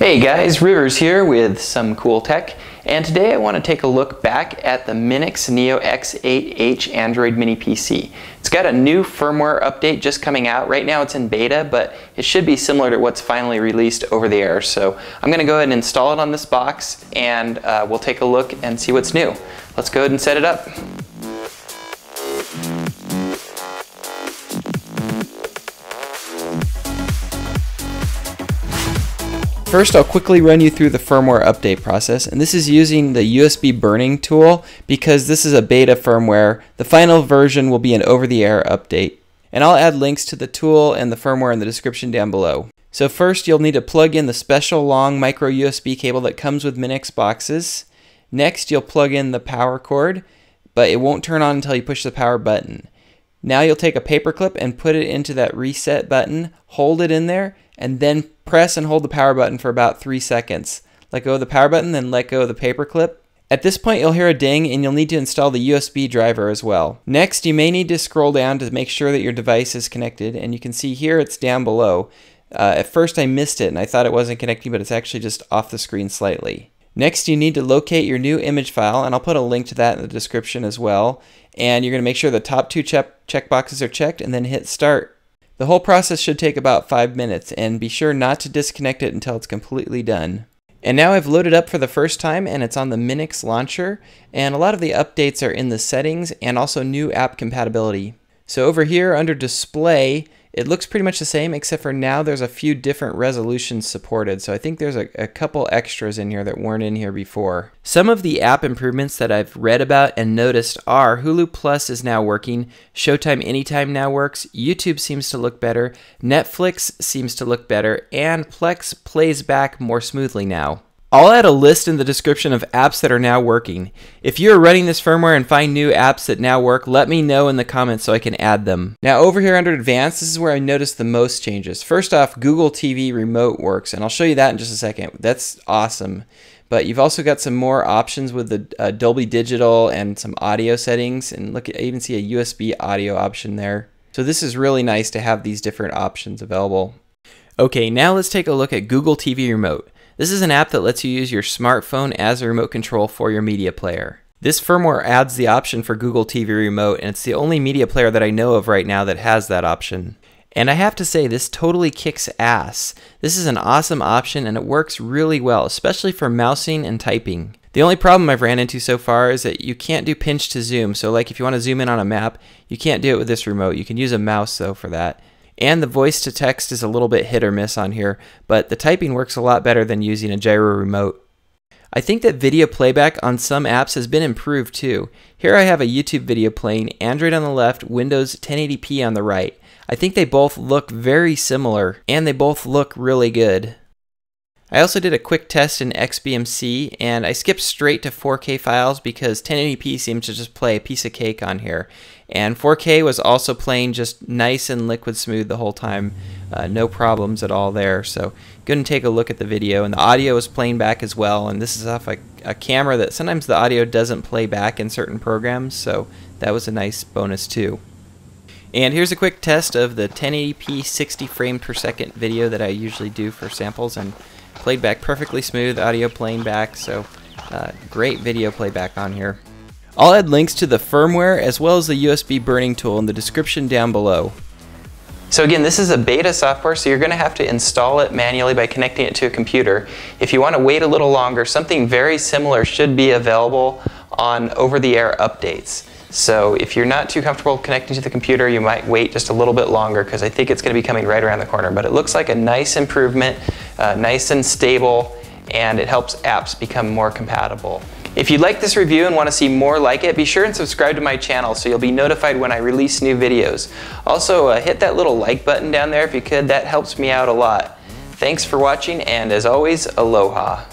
Hey guys, Rivers here with some cool tech. And today I want to take a look back at the Minix Neo X8H Android Mini PC. It's got a new firmware update just coming out. Right now it's in beta, but it should be similar to what's finally released over the air. So I'm going to go ahead and install it on this box and uh, we'll take a look and see what's new. Let's go ahead and set it up. First, I'll quickly run you through the firmware update process, and this is using the USB burning tool because this is a beta firmware. The final version will be an over-the-air update. And I'll add links to the tool and the firmware in the description down below. So first, you'll need to plug in the special long micro USB cable that comes with Minix boxes. Next, you'll plug in the power cord, but it won't turn on until you push the power button. Now you'll take a paperclip and put it into that reset button, hold it in there, and then press and hold the power button for about three seconds. Let go of the power button, then let go of the paperclip. At this point, you'll hear a ding and you'll need to install the USB driver as well. Next, you may need to scroll down to make sure that your device is connected, and you can see here it's down below. Uh, at first, I missed it and I thought it wasn't connecting, but it's actually just off the screen slightly. Next, you need to locate your new image file, and I'll put a link to that in the description as well. And you're going to make sure the top two check checkboxes are checked and then hit start. The whole process should take about 5 minutes and be sure not to disconnect it until it's completely done. And now I've loaded up for the first time and it's on the Minix launcher and a lot of the updates are in the settings and also new app compatibility. So over here under display it looks pretty much the same, except for now there's a few different resolutions supported. So I think there's a, a, couple extras in here that weren't in here before. Some of the app improvements that I've read about and noticed are Hulu Plus is now working, Showtime Anytime now works, YouTube seems to look better, Netflix seems to look better, and Plex plays back more smoothly now. I'll add a list in the description of apps that are now working. If you are running this firmware and find new apps that now work, let me know in the comments so I can add them. Now over here under advanced, this is where I noticed the most changes. First off, Google TV Remote works, and I'll show you that in just a second. That's awesome. But you've also got some more options with the uh, Dolby Digital and some audio settings, and look, I even see a USB audio option there. So this is really nice to have these different options available. Okay, now let's take a look at Google TV Remote. This is an app that lets you use your smartphone as a remote control for your media player. This firmware adds the option for Google TV Remote, and it's the only media player that I know of right now that has that option. And I have to say, this totally kicks ass. This is an awesome option and it works really well, especially for mousing and typing. The only problem I've ran into so far is that you can't do pinch to zoom. So like if you want to zoom in on a map, you can't do it with this remote. You can use a mouse though for that. And the voice to text is a little bit hit or miss on here, but the typing works a lot better than using a gyro remote. I think that video playback on some apps has been improved too. Here I have a YouTube video playing, Android on the left, Windows 1080p on the right. I think they both look very similar, and they both look really good. I also did a quick test in XBMC and I skipped straight to 4K files because 1080p seems to just play a piece of cake on here. And 4K was also playing just nice and liquid smooth the whole time. Uh, no problems at all there. So go and take a look at the video. And the audio is playing back as well. And this is off a, a camera that sometimes the audio doesn't play back in certain programs. So that was a nice bonus too. And here's a quick test of the 1080p 60 frames per second video that I usually do for samples. And Played back perfectly smooth, audio playing back, so uh, great video playback on here. I'll add links to the firmware as well as the USB burning tool in the description down below. So again, this is a beta software, so you're going to have to install it manually by connecting it to a computer. If you want to wait a little longer, something very similar should be available on over-the-air updates. So if you're not too comfortable connecting to the computer, you might wait just a little bit longer because I think it's going to be coming right around the corner. But it looks like a nice improvement, uh, nice and stable, and it helps apps become more compatible. If you like this review and want to see more like it, be sure and subscribe to my channel so you'll be notified when I release new videos. Also, uh, hit that little like button down there if you could, that helps me out a lot. Thanks for watching, and as always, aloha.